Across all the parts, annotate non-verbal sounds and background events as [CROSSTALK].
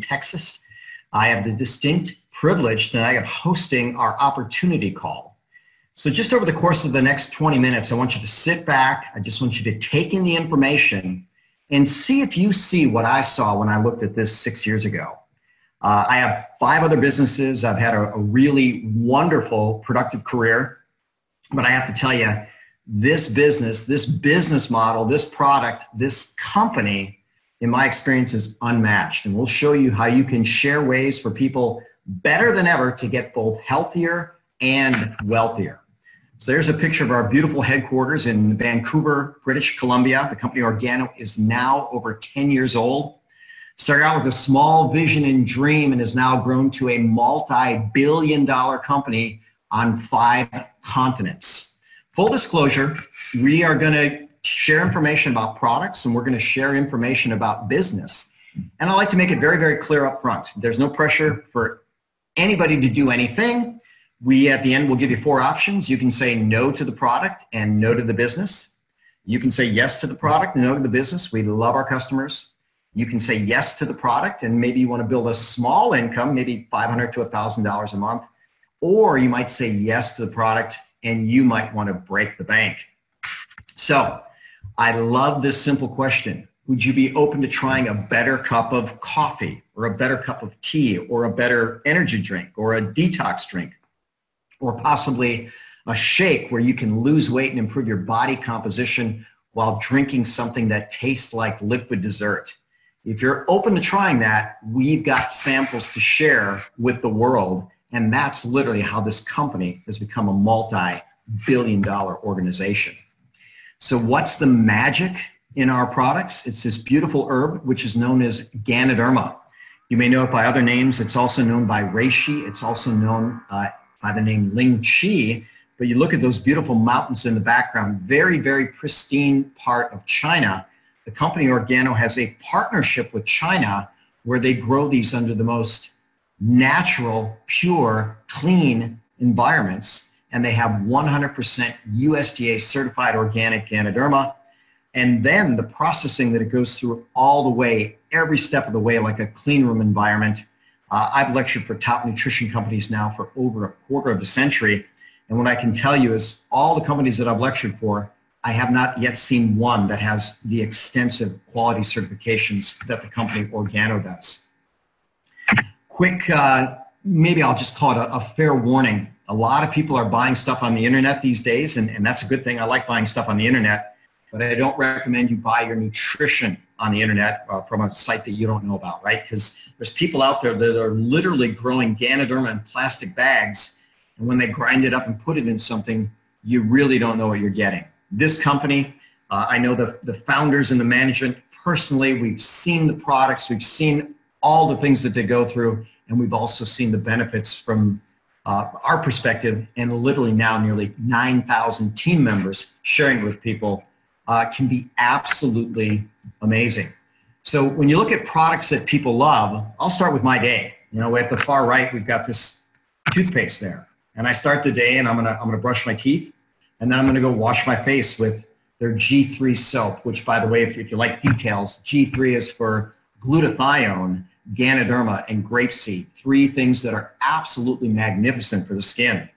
Texas. I have the distinct privilege tonight of hosting our opportunity call. So just over the course of the next 20 minutes, I want you to sit back. I just want you to take in the information and see if you see what I saw when I looked at this six years ago. Uh, I have five other businesses. I've had a, a really wonderful, productive career. But I have to tell you, this business, this business model, this product, this company, in my experience, is unmatched. And we'll show you how you can share ways for people better than ever to get both healthier and wealthier. So there's a picture of our beautiful headquarters in Vancouver, British Columbia. The company Organo is now over 10 years old. Started out with a small vision and dream and has now grown to a multi-billion dollar company on five continents. Full disclosure, we are going to share information about products and we're going to share information about business. And I like to make it very, very clear up front. There's no pressure for anybody to do anything. We, at the end, will give you four options. You can say no to the product and no to the business. You can say yes to the product and no to the business. We love our customers. You can say yes to the product and maybe you want to build a small income, maybe $500 to $1,000 a month. Or you might say yes to the product and you might want to break the bank. So I love this simple question. Would you be open to trying a better cup of coffee or a better cup of tea or a better energy drink or a detox drink or possibly a shake where you can lose weight and improve your body composition while drinking something that tastes like liquid dessert? If you're open to trying that, we've got samples to share with the world. And that's literally how this company has become a multi-billion dollar organization. So what's the magic in our products. It's this beautiful herb, which is known as Ganoderma. You may know it by other names. It's also known by reishi. It's also known uh, by the name Ling Chi. But you look at those beautiful mountains in the background, very, very pristine part of China. The company Organo has a partnership with China where they grow these under the most natural, pure, clean environments. And they have 100% USDA certified organic Ganoderma and then the processing that it goes through all the way, every step of the way, like a clean room environment. Uh, I've lectured for top nutrition companies now for over a quarter of a century. And what I can tell you is all the companies that I've lectured for, I have not yet seen one that has the extensive quality certifications that the company Organo does. Quick, uh, maybe I'll just call it a, a, fair warning. A lot of people are buying stuff on the internet these days, and, and that's a good thing. I like buying stuff on the internet but I don't recommend you buy your nutrition on the internet uh, from a site that you don't know about, right? Because there's people out there that are literally growing Ganoderma in plastic bags, and when they grind it up and put it in something, you really don't know what you're getting. This company, uh, I know the, the founders and the management personally. We've seen the products. We've seen all the things that they go through, and we've also seen the benefits from uh, our perspective, and literally now nearly 9,000 team members sharing with people uh, can be absolutely amazing. So when you look at products that people love, I'll start with my day. You know, at the far right, we've got this toothpaste there. And I start the day and I'm gonna, I'm gonna brush my teeth and then I'm gonna go wash my face with their G3 soap, which by the way, if, if you like details, G3 is for glutathione, Ganoderma, and grapeseed, three things that are absolutely magnificent for the skin.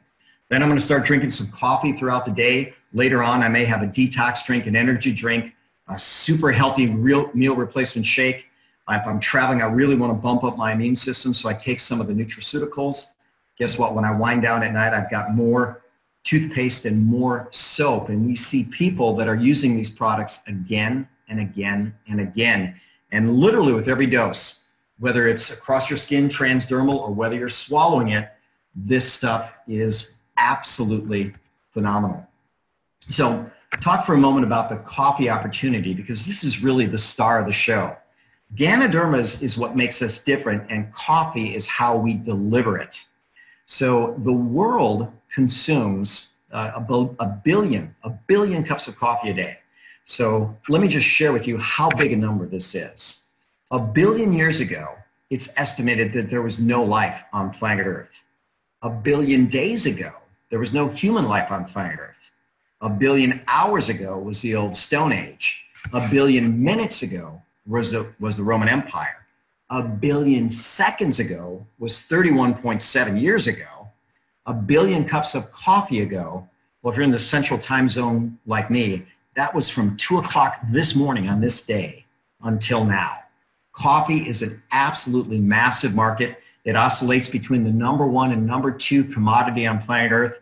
Then I'm gonna start drinking some coffee throughout the day. Later on, I may have a detox drink, an energy drink, a super healthy real meal replacement shake. If I'm traveling, I really want to bump up my immune system, so I take some of the nutraceuticals. Guess what? When I wind down at night, I've got more toothpaste and more soap. And we see people that are using these products again and again and again. And literally with every dose, whether it's across your skin, transdermal, or whether you're swallowing it, this stuff is absolutely phenomenal. So talk for a moment about the coffee opportunity because this is really the star of the show. Ganoderma is, what makes us different and coffee is how we deliver it. So the world consumes uh, about a billion, a billion cups of coffee a day. So let me just share with you how big a number this is. A billion years ago, it's estimated that there was no life on planet Earth. A billion days ago, there was no human life on planet Earth. A billion hours ago was the old Stone Age. A billion minutes ago was the, was the Roman Empire. a billion seconds ago was 31.7 years ago. A billion cups of coffee ago, well, if you're in the central time zone like me, that was from 2 o'clock this morning on this day until now. Coffee is an absolutely massive market. It oscillates between the number one and number two commodity on planet Earth.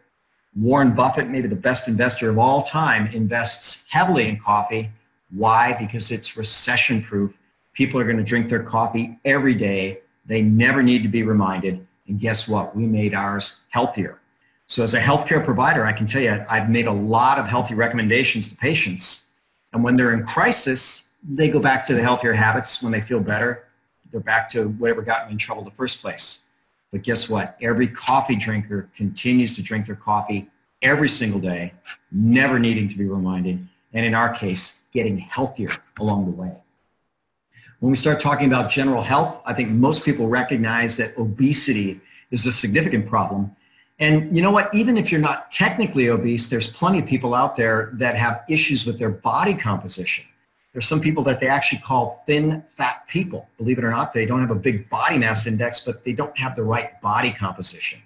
Warren Buffett, maybe the best investor of all time, invests heavily in coffee. Why? Because it's recession proof. People are going to drink their coffee every day. They never need to be reminded. And guess what? We made ours healthier. So as a healthcare provider, I can tell you, I've made a lot of healthy recommendations to patients. And when they're in crisis, they go back to the healthier habits. When they feel better, they're back to whatever got them in trouble in the first place. But guess what? Every coffee drinker continues to drink their coffee every single day, never needing to be reminded. And in our case, getting healthier along the way. When we start talking about general health, I think most people recognize that obesity is a significant problem. And you know what? Even if you're not technically obese, there's plenty of people out there that have issues with their body composition. There's some people that they actually call thin, fat people. Believe it or not, they don't have a big body mass index, but they don't have the right body composition.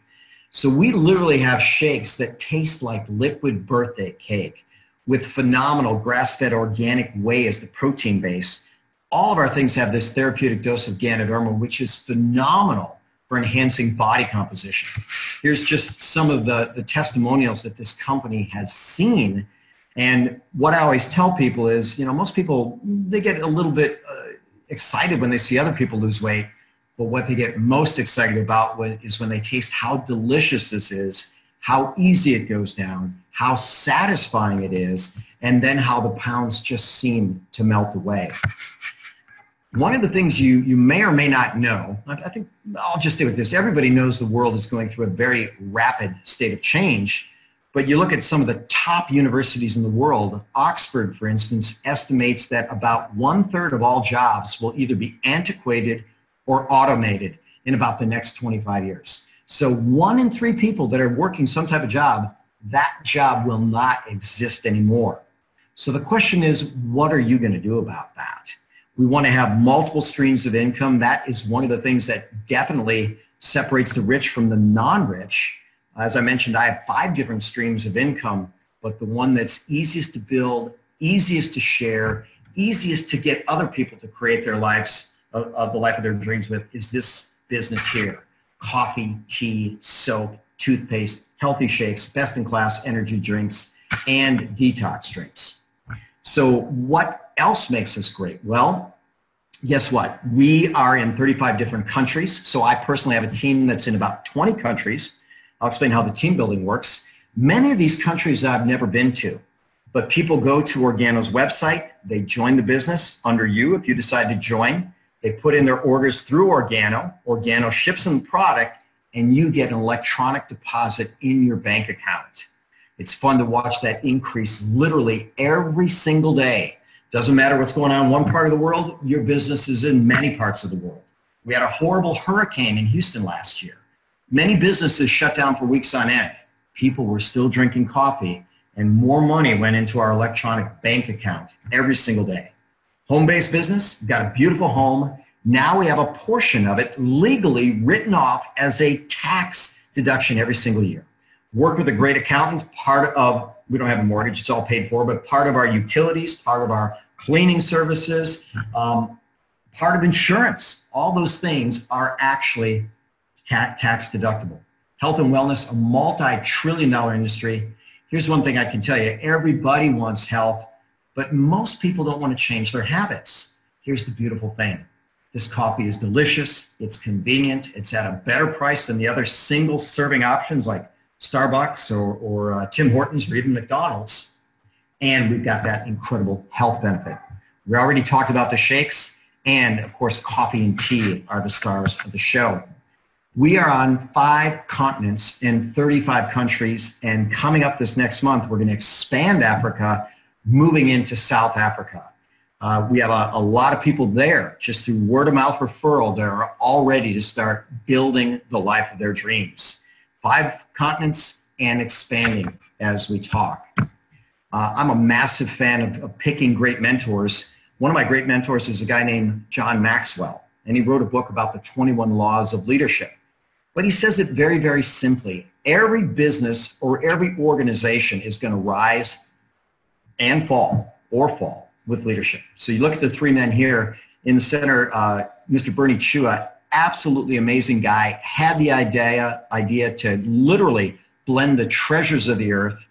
So we literally have shakes that taste like liquid birthday cake with phenomenal grass-fed organic whey as the protein base all of our things have this therapeutic dose of Ganoderma, which is phenomenal for enhancing body composition. Here's just some of the, the testimonials that this company has seen. And what I always tell people is, you know, most people, they get a little bit uh, excited when they see other people lose weight. But what they get most excited about is when they taste how delicious this is, how easy it goes down, how satisfying it is, and then how the pounds just seem to melt away. One of the things you, you may or may not know, I think I'll just stay with this. Everybody knows the world is going through a very rapid state of change, but you look at some of the top universities in the world, Oxford, for instance, estimates that about one third of all jobs will either be antiquated or automated in about the next 25 years. So one in three people that are working some type of job, that job will not exist anymore. So the question is, what are you going to do about that? We want to have multiple streams of income. That is one of the things that definitely separates the rich from the non-rich. As I mentioned, I have five different streams of income, but the one that's easiest to build, easiest to share, easiest to get other people to create their lives of, of the life of their dreams with is this business here. Coffee, tea, soap, toothpaste, healthy shakes, best in class energy drinks, and detox drinks. So what else makes us great? Well, guess what? We are in 35 different countries. So I personally have a team that's in about 20 countries. I'll explain how the team building works. Many of these countries I've never been to, but people go to Organo's website. They join the business under you if you decide to join. They put in their orders through Organo. Organo ships them the product and you get an electronic deposit in your bank account. It's fun to watch that increase literally every single day. Doesn't matter what's going on in one part of the world, your business is in many parts of the world. We had a horrible hurricane in Houston last year. Many businesses shut down for weeks on end. People were still drinking coffee and more money went into our electronic bank account every single day. Home-based business, got a beautiful home. Now we have a portion of it legally written off as a tax deduction every single year. Work with a great accountant, part of, we don't have a mortgage, it's all paid for, but part of our utilities, part of our cleaning services, um, part of insurance. All those things are actually tax deductible. Health and wellness, a multi-trillion dollar industry. Here's one thing I can tell you. Everybody wants health, but most people don't want to change their habits. Here's the beautiful thing. This coffee is delicious. It's convenient. It's at a better price than the other single serving options like Starbucks or, or uh, Tim Hortons or even McDonald's and we've got that incredible health benefit. We already talked about the shakes, and of course, coffee and tea are the stars of the show. We are on five continents in 35 countries, and coming up this next month, we're going to expand Africa, moving into South Africa. Uh, we have a, a, lot of people there, just through word of mouth referral, that are all ready to start building the life of their dreams. Five continents and expanding as we talk. Uh, I'm a massive fan of, of, picking great mentors. One of my great mentors is a guy named John Maxwell. and he wrote a book about the 21 laws of leadership. But he says it very, very simply. Every business or every organization is going to rise and fall or fall with leadership. So you look at the three men here in the center, uh, Mr. Bernie Chua, absolutely amazing guy, had the idea, idea to literally blend the treasures of the earth,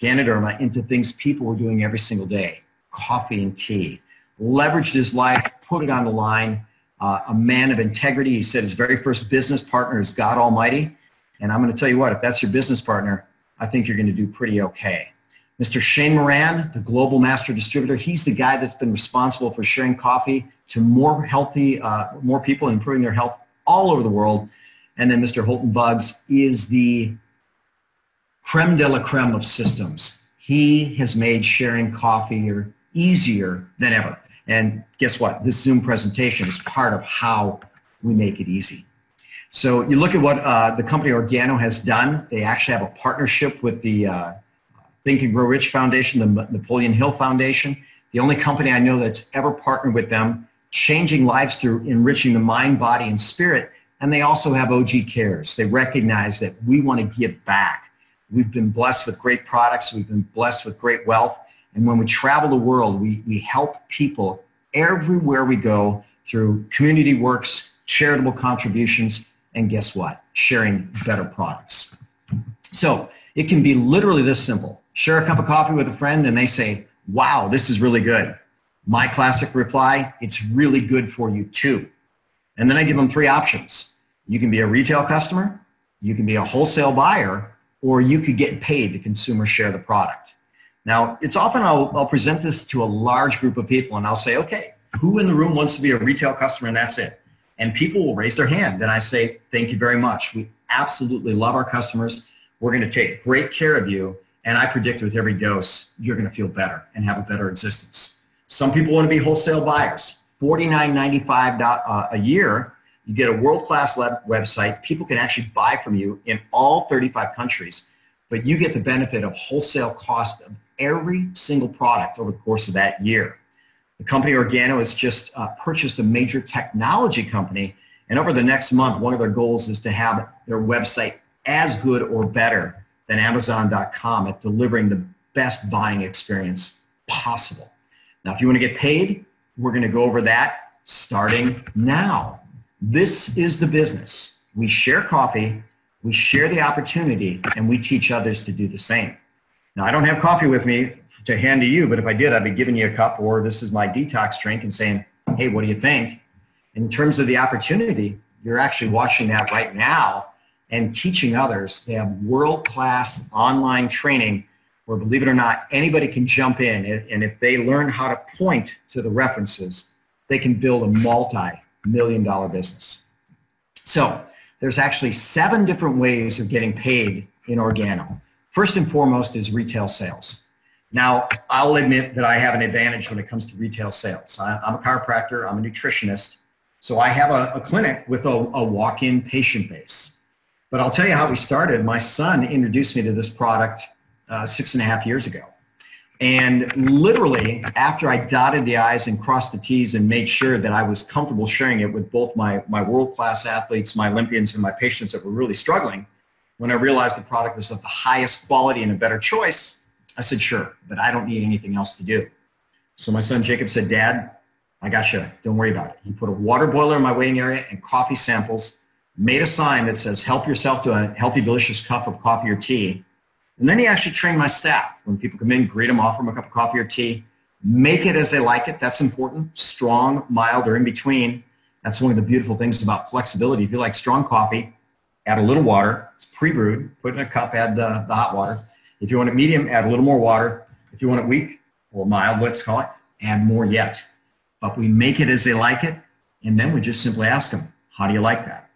Ganoderma, into things people were doing every single day, coffee and tea. Leveraged his life, put it on the line, uh, a man of integrity. He said his very first business partner is God Almighty. And I'm going to tell you what, if that's your business partner, I think you're going to do pretty okay. Mr. Shane Moran, the global master distributor, he's the guy that's been responsible for sharing coffee to more healthy, uh, more people and improving their health all over the world. And then Mr. Holton Buggs is the creme de la creme of systems. He has made sharing coffee easier than ever. And guess what? This Zoom presentation is part of how we make it easy. So you look at what uh, the company Organo has done. They actually have a partnership with the uh, Think and Grow Rich Foundation, the Napoleon Hill Foundation, the only company I know that's ever partnered with them, changing lives through enriching the mind, body, and spirit. And they also have OG Cares. They recognize that we want to give back. We've been blessed with great products. We've been blessed with great wealth. And when we travel the world, we, we help people everywhere we go through community works, charitable contributions, and guess what? Sharing better products. So it can be literally this simple share a cup of coffee with a friend and they say, wow, this is really good. My classic reply, it's really good for you too. And then I give them three options. You can be a retail customer, you can be a wholesale buyer, or you could get paid to consumer share the product. Now, it's often I'll, I'll present this to a large group of people and I'll say, okay, who in the room wants to be a retail customer and that's it? And people will raise their hand. And I say, thank you very much. We absolutely love our customers. We're going to take great care of you and I predict with every dose, you're going to feel better and have a better existence. Some people want to be wholesale buyers. $49.95 uh, a year, you get a world-class website. People can actually buy from you in all 35 countries, but you get the benefit of wholesale cost of every single product over the course of that year. The company Organo has just uh, purchased a major technology company, and over the next month, one of their goals is to have their website as good or better than Amazon.com at delivering the best buying experience possible. Now, if you want to get paid, we're going to go over that starting now. This is the business. We share coffee, we share the opportunity, and we teach others to do the same. Now, I don't have coffee with me to hand to you, but if I did, I'd be giving you a cup or this is my detox drink and saying, hey, what do you think? In terms of the opportunity, you're actually watching that right now and teaching others. They have world-class online training where, believe it or not, anybody can jump in. And if they learn how to point to the references, they can build a multi-million dollar business. So there's actually seven different ways of getting paid in Organo. First and foremost is retail sales. Now, I'll admit that I have an advantage when it comes to retail sales. I'm a chiropractor, I'm a nutritionist, so I have a, a clinic with a, a walk-in patient base. But I'll tell you how we started. My son introduced me to this product uh, six and a half years ago. And literally, after I dotted the I's and crossed the T's and made sure that I was comfortable sharing it with both my, my world-class athletes, my Olympians, and my patients that were really struggling, when I realized the product was of the highest quality and a better choice, I said, sure, but I don't need anything else to do. So my son Jacob said, Dad, I got you. Don't worry about it. He put a water boiler in my waiting area and coffee samples made a sign that says, help yourself to a healthy, delicious cup of coffee or tea. And then he actually trained my staff. When people come in, greet them, offer them a cup of coffee or tea. Make it as they like it. That's important. Strong, mild, or in between. That's one of the beautiful things about flexibility. If you like strong coffee, add a little water. It's pre-brewed. Put in a cup, add the, hot water. If you want it medium, add a little more water. If you want it weak or mild, let's call it, add more yet. But we make it as they like it, and then we just simply ask them, how do you like that?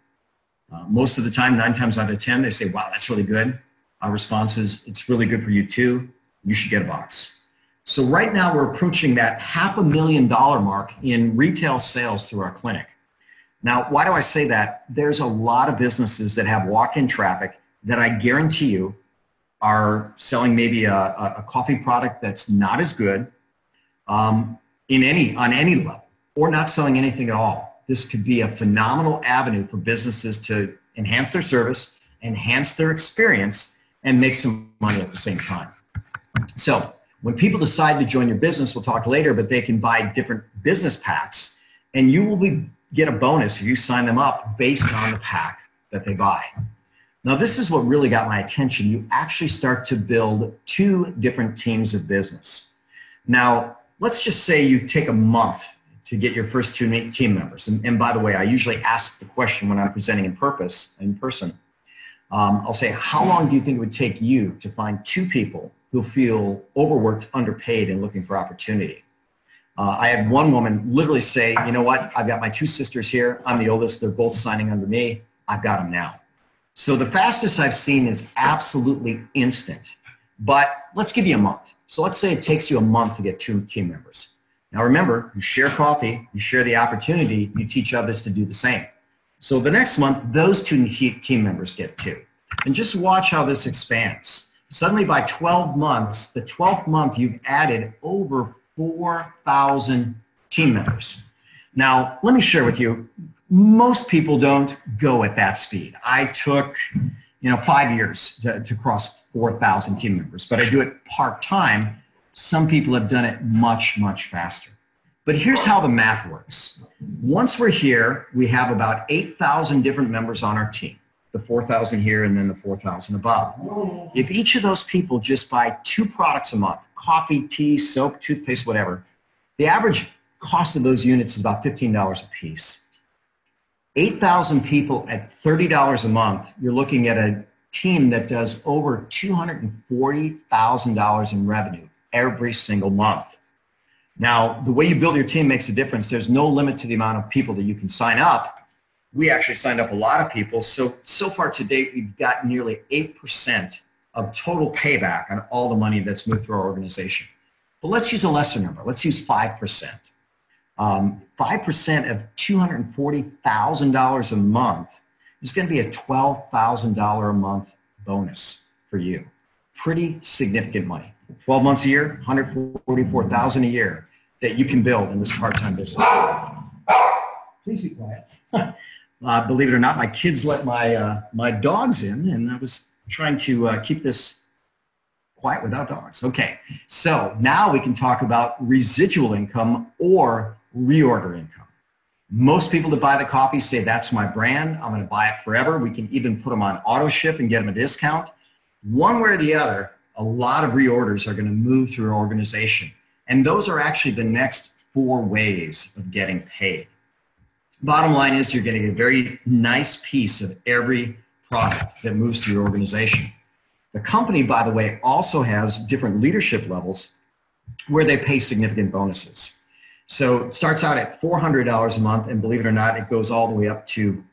Uh, most of the time, nine times out of 10, they say, wow, that's really good. Our response is, it's really good for you too. You should get a box. So right now we're approaching that half a million dollar mark in retail sales through our clinic. Now, why do I say that? There's a lot of businesses that have walk-in traffic that I guarantee you are selling maybe a, a coffee product that's not as good um, in any, on any level or not selling anything at all this could be a phenomenal avenue for businesses to enhance their service, enhance their experience, and make some money at the same time. So when people decide to join your business, we'll talk later, but they can buy different business packs and you will be, get a bonus if you sign them up based on the pack that they buy. Now, this is what really got my attention. You actually start to build two different teams of business. Now, let's just say you take a month to get your first two team members. And, and by the way, I usually ask the question when I'm presenting in purpose in person. Um, I'll say, how long do you think it would take you to find two people who feel overworked, underpaid, and looking for opportunity? Uh, I had one woman literally say, you know what, I've got my two sisters here. I'm the oldest. They're both signing under me. I've got them now. So the fastest I've seen is absolutely instant. But let's give you a month. So let's say it takes you a month to get two team members. Now remember, you share coffee, you share the opportunity, you teach others to do the same. So the next month, those two team members get two. And just watch how this expands. Suddenly by 12 months, the 12th month, you've added over 4,000 team members. Now, let me share with you, most people don't go at that speed. I took, you know, five years to, to cross 4,000 team members, but I do it part-time. Some people have done it much, much faster. But here's how the math works. Once we're here, we have about 8,000 different members on our team, the 4,000 here and then the 4,000 above. If each of those people just buy two products a month, coffee, tea, soap, toothpaste, whatever, the average cost of those units is about $15 a piece. 8,000 people at $30 a month, you're looking at a team that does over $240,000 in revenue every single month. Now, the way you build your team makes a difference. There's no limit to the amount of people that you can sign up. We actually signed up a lot of people. So, so far to date, we've got nearly 8% of total payback on all the money that's moved through our organization. But let's use a lesser number. Let's use 5%. Um, 5% of $240,000 a month is going to be a $12,000 a month bonus for you. Pretty significant money. 12 months a year, 144,000 a year that you can build in this part-time business. Please be quiet. [LAUGHS] uh, believe it or not, my kids let my, uh, my dogs in and I was trying to uh, keep this quiet without dogs. Okay, so now we can talk about residual income or reorder income. Most people that buy the coffee say, that's my brand. I'm going to buy it forever. We can even put them on auto ship and get them a discount. One way or the other, a lot of reorders are going to move through our organization. And those are actually the next four ways of getting paid. Bottom line is you're getting a very nice piece of every product that moves through your organization. The company, by the way, also has different leadership levels where they pay significant bonuses. So it starts out at $400 a month, and believe it or not, it goes all the way up to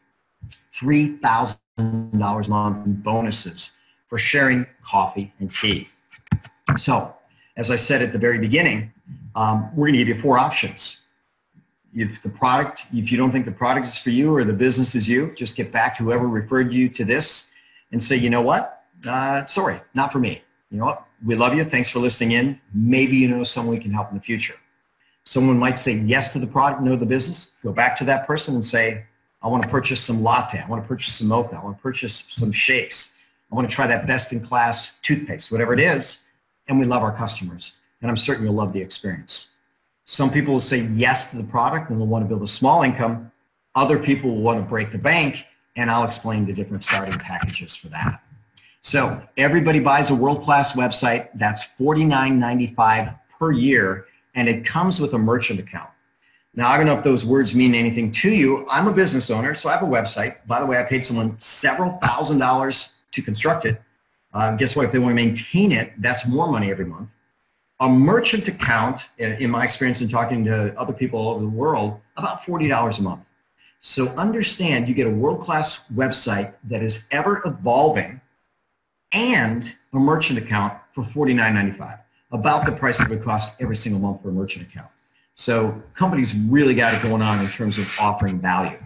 $3,000 a month in bonuses for sharing coffee and tea. So as I said at the very beginning, um, we're going to give you four options. If the product, if you don't think the product is for you or the business is you, just get back to whoever referred you to this and say, you know what? Uh, sorry, not for me. You know what? We love you. Thanks for listening in. Maybe you know someone we can help in the future. Someone might say yes to the product, know the business. Go back to that person and say, I want to purchase some latte. I want to purchase some mocha. I want to purchase some shakes. I want to try that best-in-class toothpaste, whatever it is. And we love our customers. And I'm certain you'll love the experience. Some people will say yes to the product and they'll want to build a small income. Other people will want to break the bank. And I'll explain the different starting packages for that. So everybody buys a world-class website. That's $49.95 per year and it comes with a merchant account. Now, I don't know if those words mean anything to you. I'm a business owner, so I have a website. By the way, I paid someone several thousand dollars to construct it. Uh, guess what? If they want to maintain it, that's more money every month. A merchant account, in my experience in talking to other people all over the world, about $40 a month. So understand you get a world-class website that is ever evolving and a merchant account for $49.95 about the price it would cost every single month for a merchant account. So companies really got it going on in terms of offering value.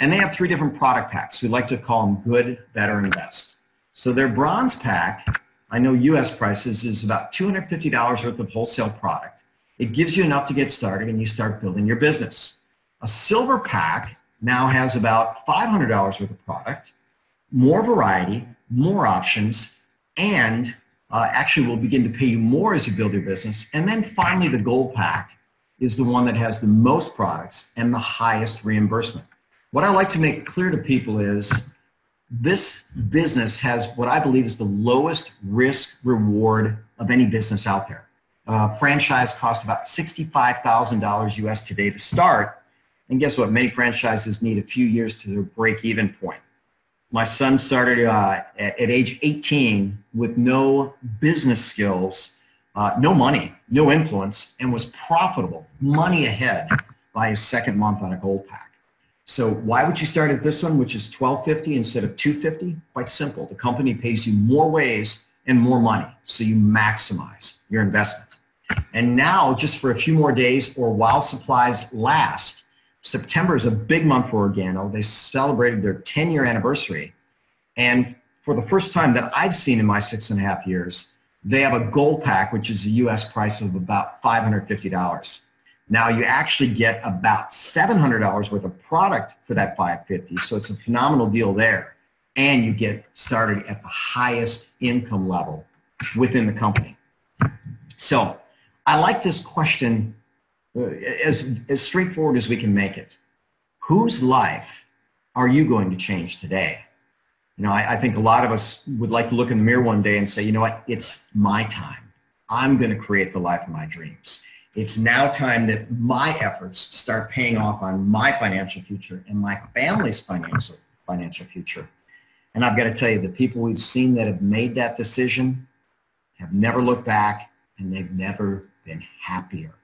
And they have three different product packs. We like to call them good, better, and best. So their bronze pack, I know US prices, is about $250 worth of wholesale product. It gives you enough to get started and you start building your business. A silver pack now has about $500 worth of product, more variety, more options, and uh, actually will begin to pay you more as you build your business. And then finally, the gold pack is the one that has the most products and the highest reimbursement. What I like to make clear to people is this business has what I believe is the lowest risk reward of any business out there. Uh, franchise costs about $65,000 US today to start. And guess what? Many franchises need a few years to their break-even point. My son started uh, at, at, age 18 with no business skills, uh, no money, no influence, and was profitable, money ahead by his second month on a gold pack. So why would you start at this one, which is 1250 instead of 250? Quite simple. The company pays you more ways and more money, so you maximize your investment. And now, just for a few more days or while supplies last, September is a big month for Organo. They celebrated their 10-year anniversary. And for the first time that I've seen in my six and a half years, they have a gold pack, which is a U.S. price of about $550. Now you actually get about $700 worth of product for that 550. So it's a phenomenal deal there. And you get started at the highest income level within the company. So I like this question uh, as, as straightforward as we can make it. Whose life are you going to change today? You know, I, I think a lot of us would like to look in the mirror one day and say, you know what, it's my time. I'm going to create the life of my dreams. It's now time that my efforts start paying off on my financial future and my family's financial financial future. And I've got to tell you, the people we've seen that have made that decision have never looked back and they've never been happier.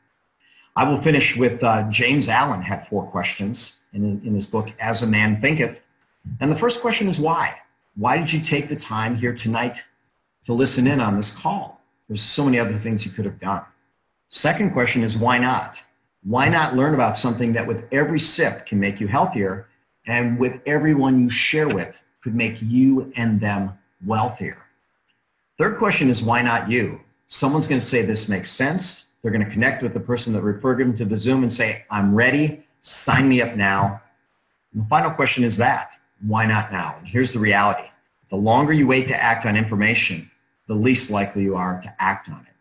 I will finish with uh, James Allen had four questions in, in his book, As a Man Thinketh. And the first question is why? Why did you take the time here tonight to listen in on this call? There's so many other things you could have done. Second question is why not? Why not learn about something that with every sip can make you healthier and with everyone you share with could make you and them wealthier? Third question is why not you? Someone's going to say this makes sense. They're going to connect with the person that referred them to the Zoom and say, I'm ready. Sign me up now. And the final question is that. Why not now? And here's the reality. The longer you wait to act on information, the least likely you are to act on it.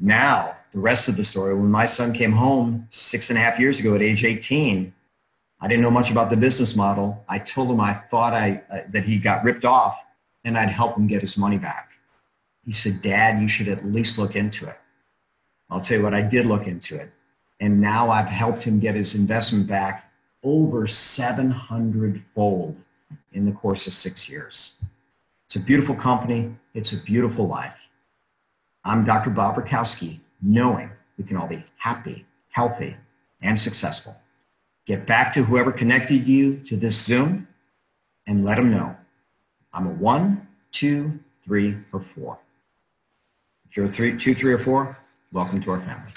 Now, the rest of the story, when my son came home six and a half years ago at age 18, I didn't know much about the business model. I told him I thought I, uh, that he got ripped off and I'd help him get his money back. He said, Dad, you should at least look into it. I'll tell you what, I did look into it. And now I've helped him get his investment back over 700 fold in the course of six years. It's a beautiful company. It's a beautiful life. I'm Dr. Bob Rakowski, knowing we can all be happy, healthy, and successful. Get back to whoever connected you to this Zoom and let them know. I'm a one, two, three, or four. If you're a three, two, three, or four, welcome to our family.